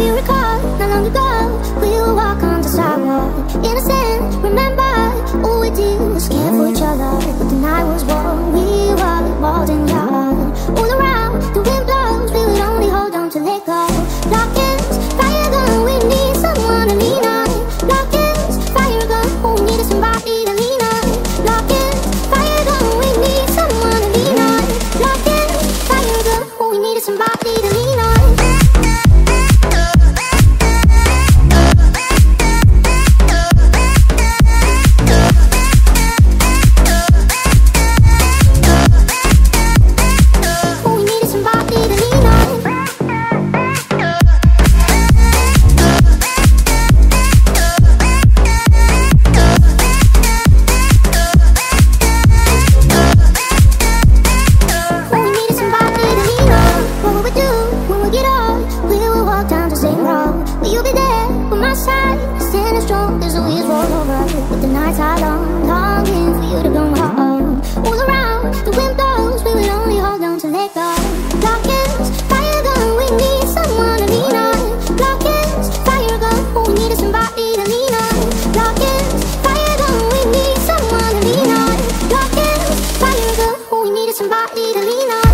you recall? Not long ago, we will walk on the sidewalk. nights are long, longing for you to go home. All around the we will only hold on fire we need someone to lean on. Fire all we need is somebody to lean on. Fire we need someone to lean on. Fire all we need is somebody to lean on.